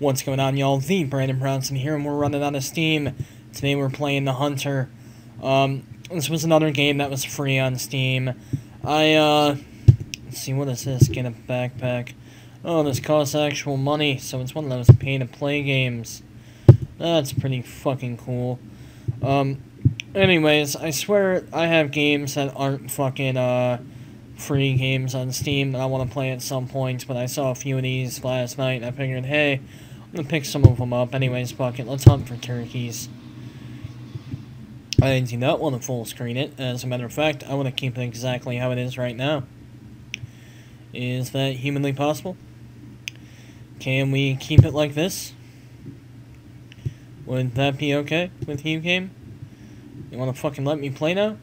What's going on, y'all? The Brandon Brownson here, and we're running out of Steam. Today we're playing The Hunter. Um, this was another game that was free on Steam. I, uh, let's see, what is this? Get a backpack. Oh, this costs actual money, so it's one of those pay-to-play games. That's pretty fucking cool. Um, anyways, I swear I have games that aren't fucking, uh, free games on Steam that I want to play at some point, but I saw a few of these last night, and I figured, hey, I'm to pick some of them up. Anyways, bucket, let's hunt for turkeys. I do not want to full screen it. As a matter of fact, I want to keep it exactly how it is right now. Is that humanly possible? Can we keep it like this? Would that be okay with you, game? You want to fucking let me play now?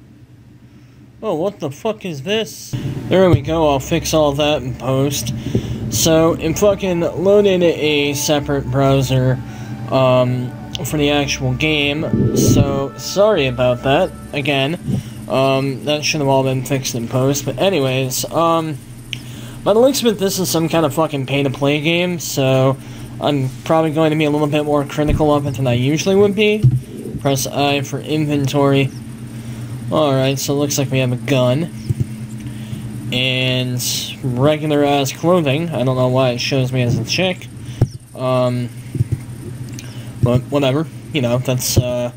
Oh, what the fuck is this? There we go, I'll fix all that in post. So, in fucking loading a separate browser, um, for the actual game, so sorry about that, again. Um, that should have all been fixed in post, but anyways, um, by the looks of it, this is some kind of fucking pay-to-play game, so I'm probably going to be a little bit more critical of it than I usually would be. Press I for inventory. Alright, so it looks like we have a gun. And regular ass clothing. I don't know why it shows me as a chick. Um, but whatever. You know, that's, uh,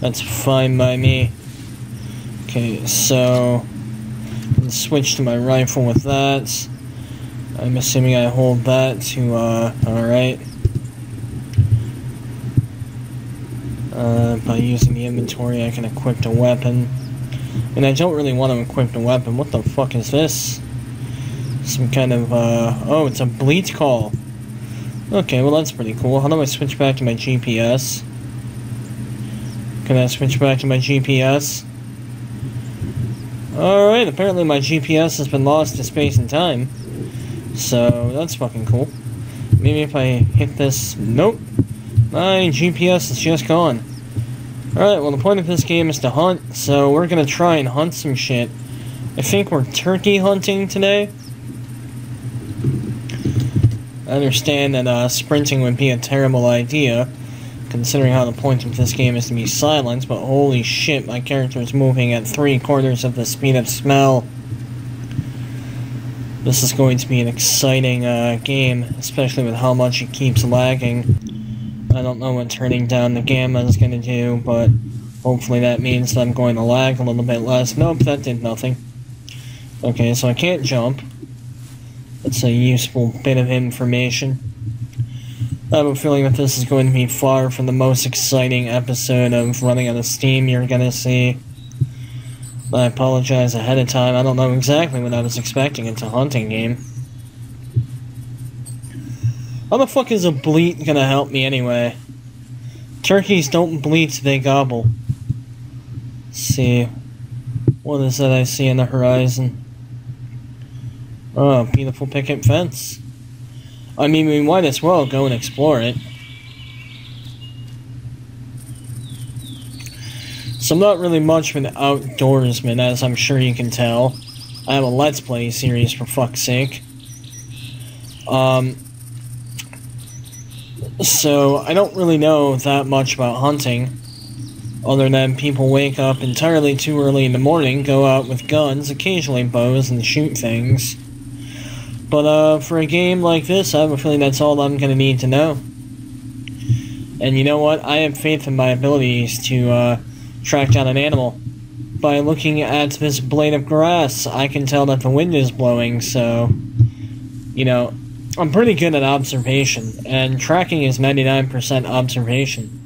that's fine by me. Okay, so, switch to my rifle with that. I'm assuming I hold that to, uh, alright. Uh, by using the inventory, I can equip a weapon. And I don't really want to equip a weapon. What the fuck is this? Some kind of, uh... Oh, it's a bleat call. Okay, well that's pretty cool. How do I switch back to my GPS? Can I switch back to my GPS? Alright, apparently my GPS has been lost to space and time. So, that's fucking cool. Maybe if I hit this... Nope. My GPS is just gone. Alright, well the point of this game is to hunt, so we're gonna try and hunt some shit. I think we're turkey hunting today. I understand that uh, sprinting would be a terrible idea, considering how the point of this game is to be silent, but holy shit, my character is moving at three quarters of the speed of smell. This is going to be an exciting uh, game, especially with how much it keeps lagging. I don't know what turning down the gamma is going to do, but hopefully that means that I'm going to lag a little bit less. Nope, that did nothing. Okay, so I can't jump. That's a useful bit of information. I have a feeling that this is going to be far from the most exciting episode of Running Out of Steam you're going to see. I apologize ahead of time. I don't know exactly what I was expecting. It's a hunting game. How the fuck is a bleat gonna help me anyway? Turkeys don't bleat, they gobble. Let's see. What is that I see on the horizon? Oh, beautiful picket fence. I mean, we might as well go and explore it. So I'm not really much of an outdoorsman, as I'm sure you can tell. I have a Let's Play series, for fuck's sake. Um, so I don't really know that much about hunting, other than people wake up entirely too early in the morning, go out with guns, occasionally bows, and shoot things. But uh, for a game like this, I have a feeling that's all I'm going to need to know. And you know what? I have faith in my abilities to uh, track down an animal. By looking at this blade of grass, I can tell that the wind is blowing, so, you know, I'm pretty good at observation, and tracking is 99% observation.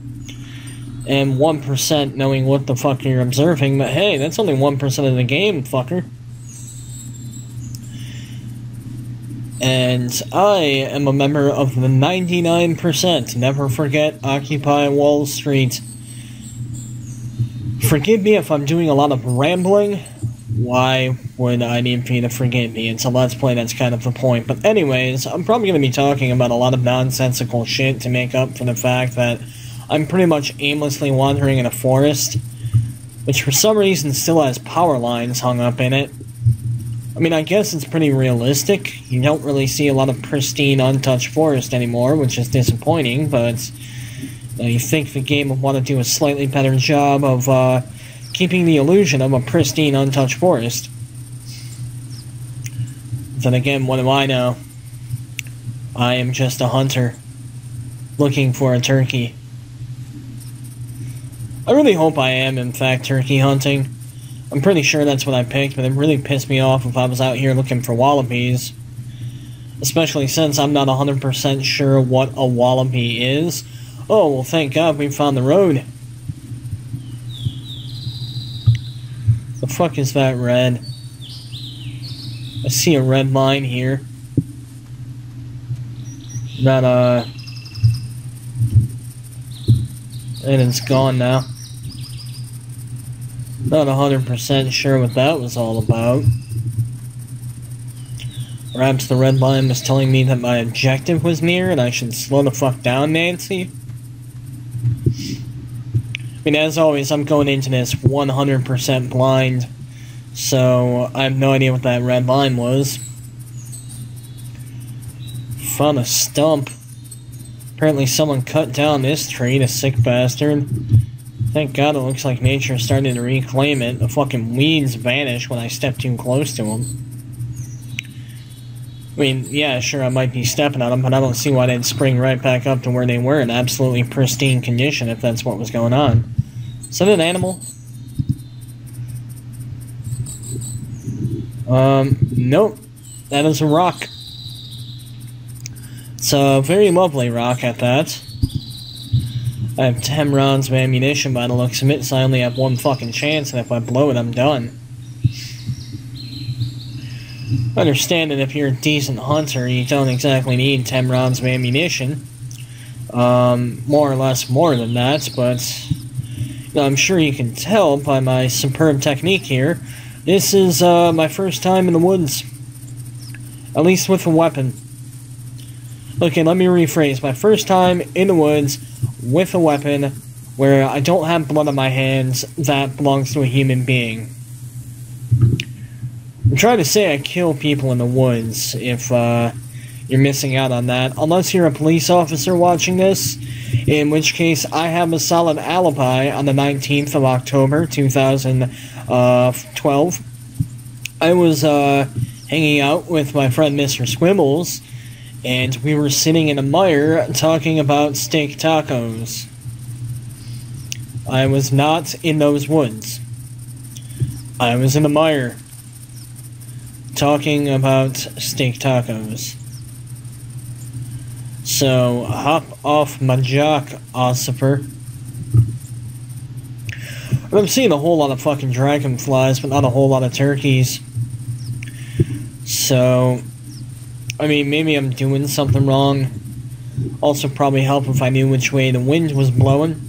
And 1% knowing what the fuck you're observing, but hey, that's only 1% of the game, fucker. And I am a member of the 99%. Never forget Occupy Wall Street. Forgive me if I'm doing a lot of rambling. Why would I need for you to forgive me? It's a Let's Play, that's kind of the point. But anyways, I'm probably going to be talking about a lot of nonsensical shit to make up for the fact that I'm pretty much aimlessly wandering in a forest, which for some reason still has power lines hung up in it. I mean, I guess it's pretty realistic. You don't really see a lot of pristine, untouched forest anymore, which is disappointing, but uh, you think the game would want to do a slightly better job of uh, keeping the illusion of a pristine, untouched forest. Then again, what do I know? I am just a hunter looking for a turkey. I really hope I am, in fact, turkey hunting. I'm pretty sure that's what I picked, but it really pissed me off if I was out here looking for wallabies. Especially since I'm not 100% sure what a wallaby is. Oh, well, thank God we found the road. The fuck is that red? I see a red line here. That, uh... And it's gone now. Not 100% sure what that was all about. Perhaps the red line was telling me that my objective was near and I should slow the fuck down, Nancy? I mean, as always, I'm going into this 100% blind, so I have no idea what that red line was. Found a stump. Apparently someone cut down this tree, the sick bastard. Thank God it looks like nature is starting to reclaim it. The fucking weeds vanish when I step too close to them. I mean, yeah, sure, I might be stepping on them, but I don't see why they'd spring right back up to where they were in absolutely pristine condition if that's what was going on. Is that an animal? Um, nope. That is a rock. It's a very lovely rock at that. I have 10 rounds of ammunition by the looks of it, so I only have one fucking chance, and if I blow it, I'm done. Understand that if you're a decent hunter, you don't exactly need 10 rounds of ammunition. Um, more or less more than that, but you know, I'm sure you can tell by my superb technique here. This is uh, my first time in the woods. At least with a weapon. Okay, let me rephrase. My first time in the woods with a weapon where I don't have blood on my hands that belongs to a human being. I'm trying to say I kill people in the woods if uh, you're missing out on that. Unless you're a police officer watching this, in which case I have a solid alibi on the 19th of October 2012. I was uh, hanging out with my friend Mr. Squibbles and we were sitting in a mire talking about steak tacos. I was not in those woods. I was in a mire talking about steak tacos. So, hop off my jock, Ossifer. I'm seeing a whole lot of fucking dragonflies, but not a whole lot of turkeys. So, I mean, maybe I'm doing something wrong. Also, probably help if I knew which way the wind was blowing.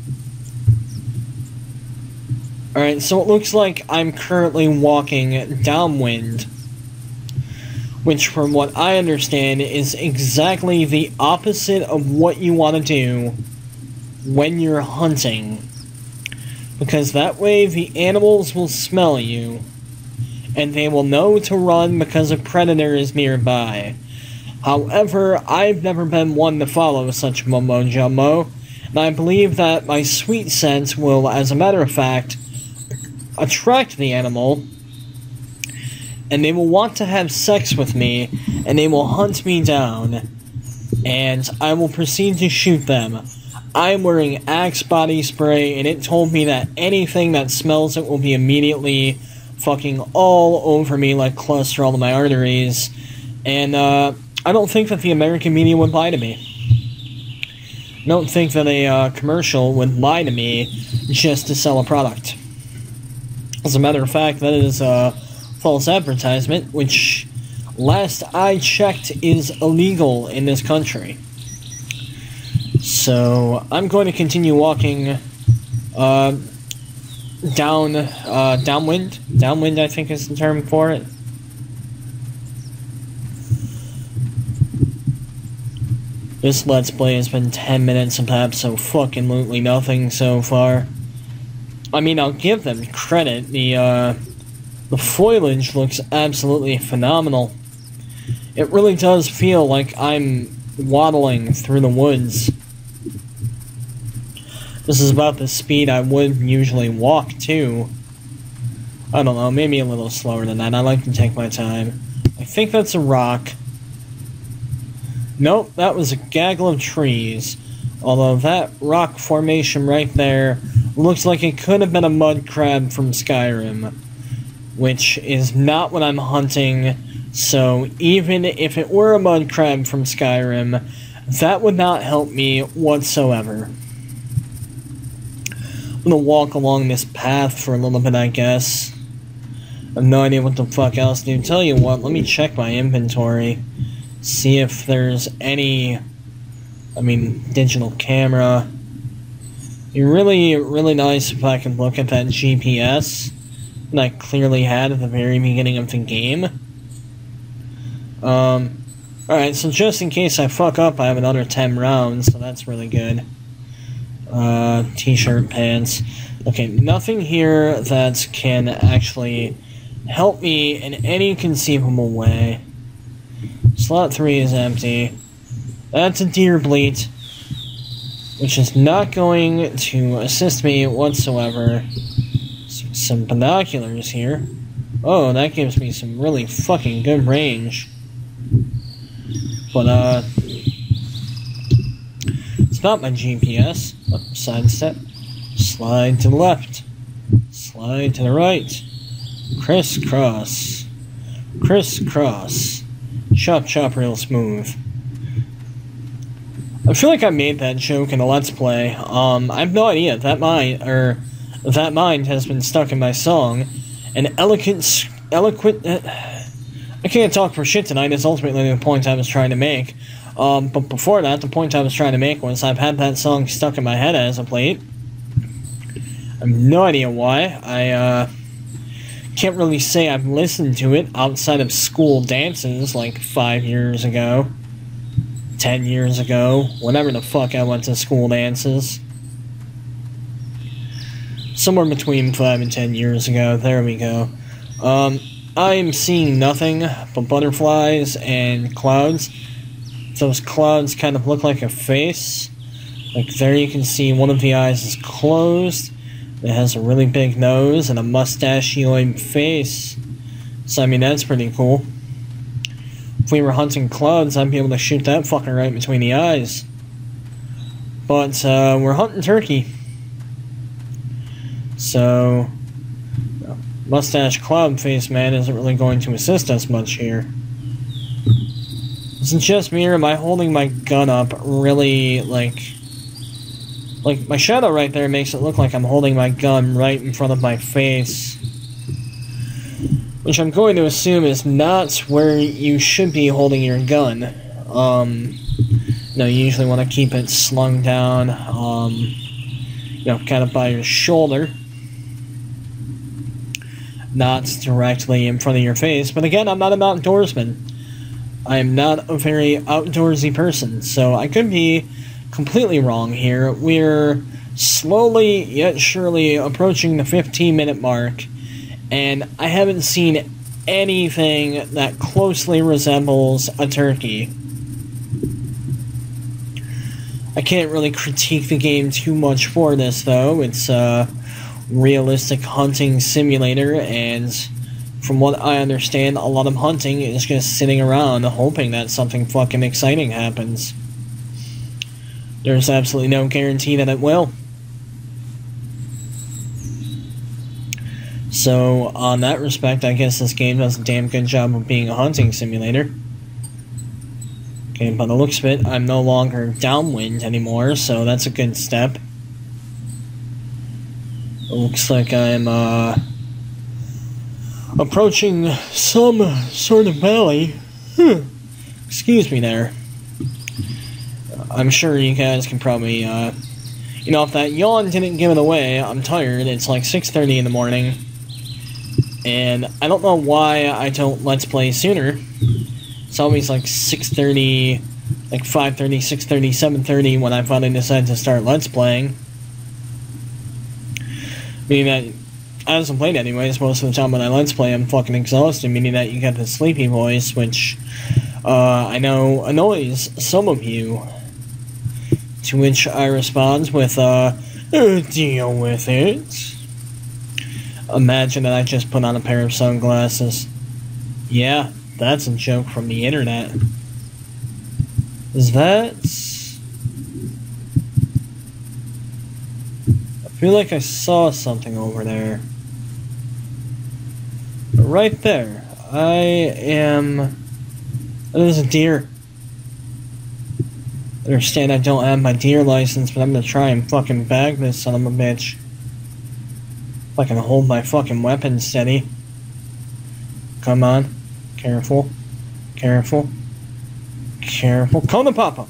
Alright, so it looks like I'm currently walking downwind. Which, from what I understand, is exactly the opposite of what you want to do when you're hunting. Because that way the animals will smell you. And they will know to run because a predator is nearby. However, I've never been one to follow such mumbo jumbo, and I believe that my sweet scent will, as a matter of fact, attract the animal, and they will want to have sex with me, and they will hunt me down, and I will proceed to shoot them. I'm wearing Axe body spray, and it told me that anything that smells it will be immediately fucking all over me like cholesterol in my arteries. And, uh, I don't think that the American media would lie to me. I don't think that a uh, commercial would lie to me just to sell a product. As a matter of fact, that is a false advertisement, which, last I checked, is illegal in this country. So, I'm going to continue walking uh, down, uh, downwind. Downwind, I think is the term for it. This Let's Play has been 10 minutes of absolutely fucking lutely nothing so far. I mean, I'll give them credit. The, uh, The foliage looks absolutely phenomenal. It really does feel like I'm waddling through the woods. This is about the speed I would usually walk too. I don't know, maybe a little slower than that. I like to take my time. I think that's a rock. Nope, that was a gaggle of trees. Although that rock formation right there looks like it could have been a mud crab from Skyrim which is not what I'm hunting. So even if it were a mud crab from Skyrim, that would not help me whatsoever. I'm gonna walk along this path for a little bit, I guess. I have no idea what the fuck else to do. Tell you what, let me check my inventory. See if there's any, I mean, digital camera. It'd really, really nice if I could look at that GPS that I clearly had at the very beginning of the game. Um, alright, so just in case I fuck up, I have another 10 rounds, so that's really good. Uh, t-shirt, pants. Okay, nothing here that can actually help me in any conceivable way. Slot 3 is empty. That's a deer bleat, which is not going to assist me whatsoever some binoculars here. Oh, that gives me some really fucking good range. But, uh... It's not my GPS. Oh, sidestep. Slide to the left. Slide to the right. Crisscross. Crisscross. Chop chop real smooth. I feel like I made that joke in a Let's Play. Um, I have no idea. That might, or that mind has been stuck in my song. An eloquent, eloquent. Uh, I can't talk for shit tonight. Is ultimately the point I was trying to make. Um, but before that, the point I was trying to make was I've had that song stuck in my head as of late. I have no idea why. I uh, can't really say I've listened to it outside of school dances like five years ago, ten years ago, whenever the fuck I went to school dances somewhere between five and ten years ago. There we go. Um, I'm seeing nothing but butterflies and clouds. Those clouds kind of look like a face. Like there you can see one of the eyes is closed. It has a really big nose and a mustachioid face. So I mean that's pretty cool. If we were hunting clouds, I'd be able to shoot that fucker right between the eyes. But uh, we're hunting turkey. So, Mustache Cloud Face Man isn't really going to assist us much here. Is it just me or am I holding my gun up really, like... Like, my shadow right there makes it look like I'm holding my gun right in front of my face. Which I'm going to assume is not where you should be holding your gun. Um, you know, you usually want to keep it slung down, um, you know, kind of by your shoulder not directly in front of your face. But again, I'm not an outdoorsman. I am not a very outdoorsy person, so I could be completely wrong here. We're slowly yet surely approaching the 15 minute mark, and I haven't seen anything that closely resembles a turkey. I can't really critique the game too much for this, though. It's, a realistic hunting simulator, and from what I understand, a lot of hunting is just sitting around hoping that something fucking exciting happens. There's absolutely no guarantee that it will. So, on that respect, I guess this game does a damn good job of being a hunting simulator. Okay, by the looks of it, I'm no longer downwind anymore, so that's a good step. Looks like I'm uh, approaching some sort of valley. Hmm. Excuse me there. I'm sure you guys can probably, uh, you know, if that yawn didn't give it away, I'm tired. It's like 6.30 in the morning. And I don't know why I don't Let's Play sooner. It's always like 6.30, like 5.30, 6.30, 7.30 when I finally decide to start Let's Playing. Meaning that as of late, anyways, most of the time when I let's play, I'm fucking exhausted, meaning that you get the sleepy voice, which uh, I know annoys some of you. To which I respond with, uh, deal with it. Imagine that I just put on a pair of sunglasses. Yeah, that's a joke from the internet. Is that. I feel like I saw something over there. Right there. I am. There's a deer. Understand I don't have my deer license, but I'm gonna try and fucking bag this son of a bitch. If I can hold my fucking weapon steady. Come on. Careful. Careful. Careful. Come to Papa!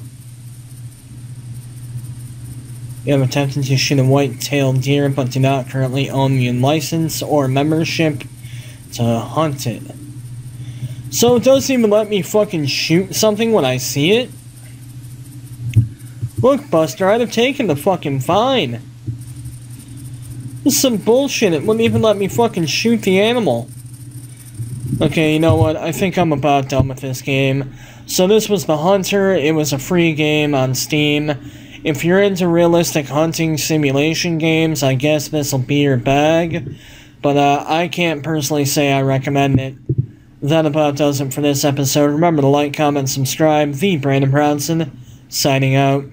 You have attempted to shoot a white-tailed deer, but do not currently own the license or membership to hunt it. So it doesn't even let me fucking shoot something when I see it? Look, Buster, I'd have taken the fucking fine. This is some bullshit. It wouldn't even let me fucking shoot the animal. Okay, you know what? I think I'm about done with this game. So this was The Hunter. It was a free game on Steam. If you're into realistic hunting simulation games, I guess this will be your bag. But uh, I can't personally say I recommend it. That about does it for this episode. Remember to like, comment, subscribe. The Brandon Brownson, signing out.